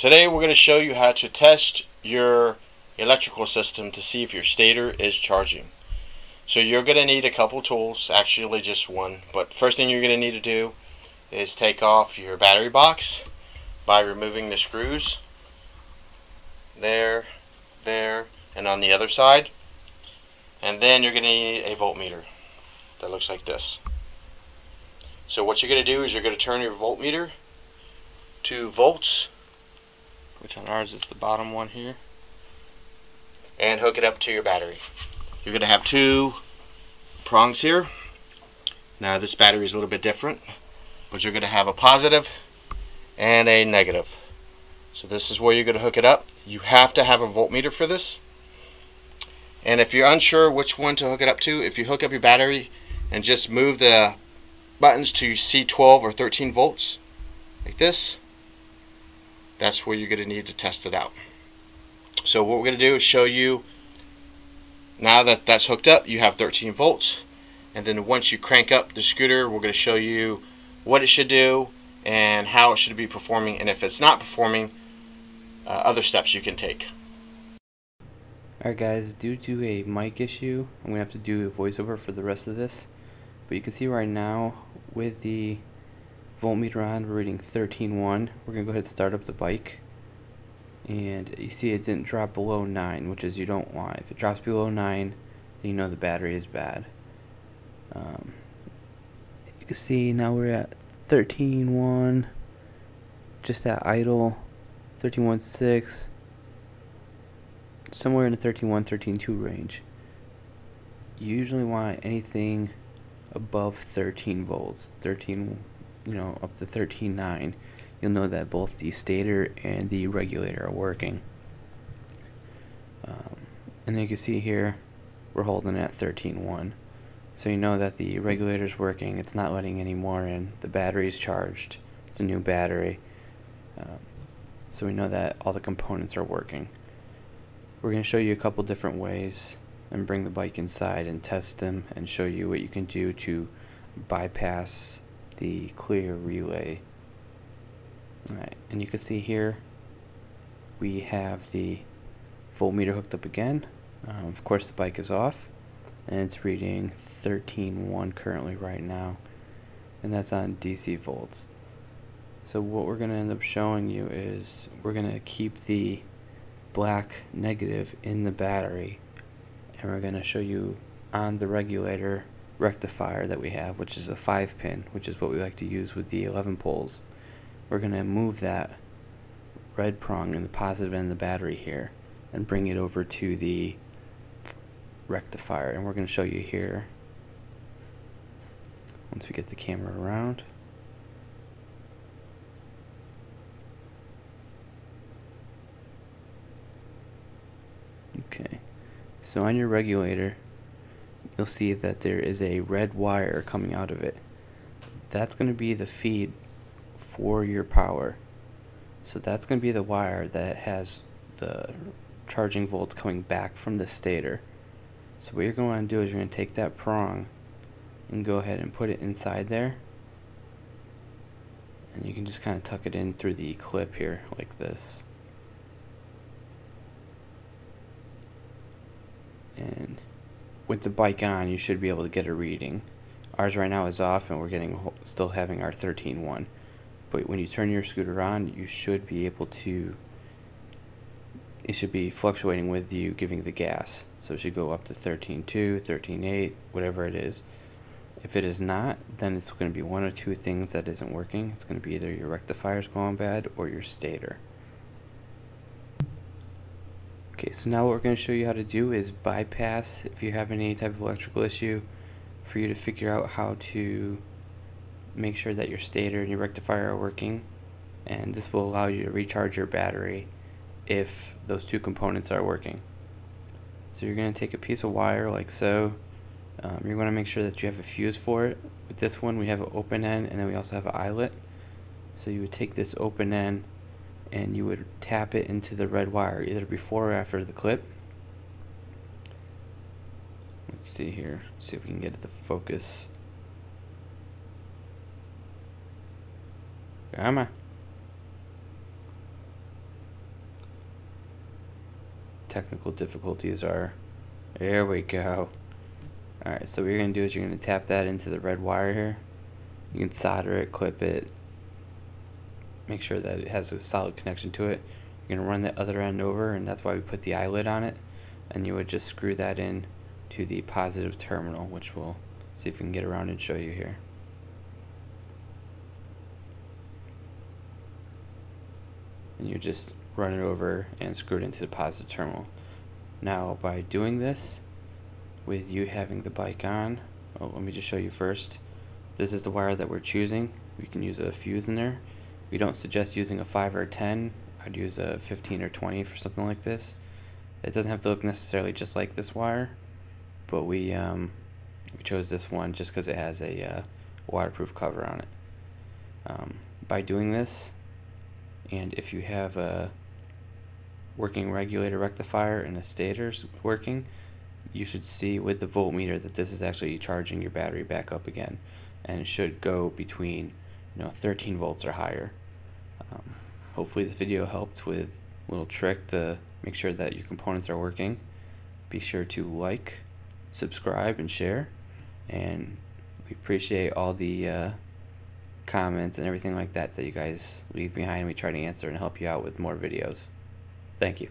Today we're going to show you how to test your electrical system to see if your stator is charging. So you're going to need a couple tools, actually just one, but first thing you're going to need to do is take off your battery box by removing the screws there, there, and on the other side. And then you're going to need a voltmeter that looks like this. So what you're going to do is you're going to turn your voltmeter to volts which on ours is the bottom one here. And hook it up to your battery. You're going to have two prongs here. Now this battery is a little bit different, but you're going to have a positive and a negative. So this is where you're going to hook it up. You have to have a voltmeter for this. And if you're unsure which one to hook it up to, if you hook up your battery and just move the buttons to C12 or 13 volts, like this, that's where you're going to need to test it out. So what we're going to do is show you now that that's hooked up you have 13 volts and then once you crank up the scooter we're going to show you what it should do and how it should be performing and if it's not performing uh, other steps you can take. Alright guys, due to a mic issue I'm going to have to do a voiceover for the rest of this but you can see right now with the voltmeter on, we're reading 13.1. We're going to go ahead and start up the bike. And you see it didn't drop below 9, which is you don't want. If it drops below 9, then you know the battery is bad. Um, you can see now we're at 13.1, just at idle, 13.16, somewhere in the 13.1, 13.2 range. You usually want anything above 13 volts, 13 you know up to 13.9 you'll know that both the stator and the regulator are working. Um, and you can see here we're holding at 13.1 so you know that the regulator is working it's not letting any more in the battery is charged it's a new battery. Um, so we know that all the components are working. We're going to show you a couple different ways and bring the bike inside and test them and show you what you can do to bypass the clear relay. Alright, and you can see here we have the voltmeter hooked up again. Um, of course the bike is off and it's reading 13.1 currently right now and that's on DC volts. So what we're going to end up showing you is we're going to keep the black negative in the battery and we're going to show you on the regulator rectifier that we have, which is a 5 pin, which is what we like to use with the 11 poles. We're going to move that red prong in the positive end of the battery here and bring it over to the rectifier. And we're going to show you here once we get the camera around. Okay, so on your regulator, you'll see that there is a red wire coming out of it. That's going to be the feed for your power. So that's going to be the wire that has the charging volts coming back from the stator. So what you're going to do is you're going to take that prong and go ahead and put it inside there. And you can just kind of tuck it in through the clip here like this. And with the bike on, you should be able to get a reading. Ours right now is off, and we're getting still having our 13.1. But when you turn your scooter on, you should be able to. It should be fluctuating with you giving the gas. So it should go up to 13.2, 13.8, whatever it is. If it is not, then it's going to be one or two things that isn't working. It's going to be either your rectifier's going bad or your stator. Okay, so now what we're going to show you how to do is bypass if you have any type of electrical issue for you to figure out how to make sure that your stator and your rectifier are working and this will allow you to recharge your battery if those two components are working. So you're going to take a piece of wire like so. Um, you're going to make sure that you have a fuse for it. With this one we have an open end and then we also have an eyelet. So you would take this open end and you would tap it into the red wire either before or after the clip. Let's see here, see if we can get it to focus. Come on. technical difficulties are. There we go. Alright, so what you're to do is you're to tap that into the red wire here. You can solder it, clip it, make sure that it has a solid connection to it. You're going to run the other end over, and that's why we put the eyelet on it. And you would just screw that in to the positive terminal, which we'll see if we can get around and show you here. And you just run it over and screw it into the positive terminal. Now, by doing this, with you having the bike on. Oh, let me just show you first. This is the wire that we're choosing. We can use a fuse in there. We don't suggest using a 5 or a 10. I'd use a 15 or 20 for something like this. It doesn't have to look necessarily just like this wire, but we um, we chose this one just because it has a uh, waterproof cover on it. Um, by doing this, and if you have a working regulator rectifier and a stator's working, you should see with the voltmeter that this is actually charging your battery back up again and it should go between you know 13 volts or higher um, hopefully this video helped with a little trick to make sure that your components are working. Be sure to like subscribe and share. And we appreciate all the uh, comments and everything like that that you guys leave behind. We try to answer and help you out with more videos. Thank you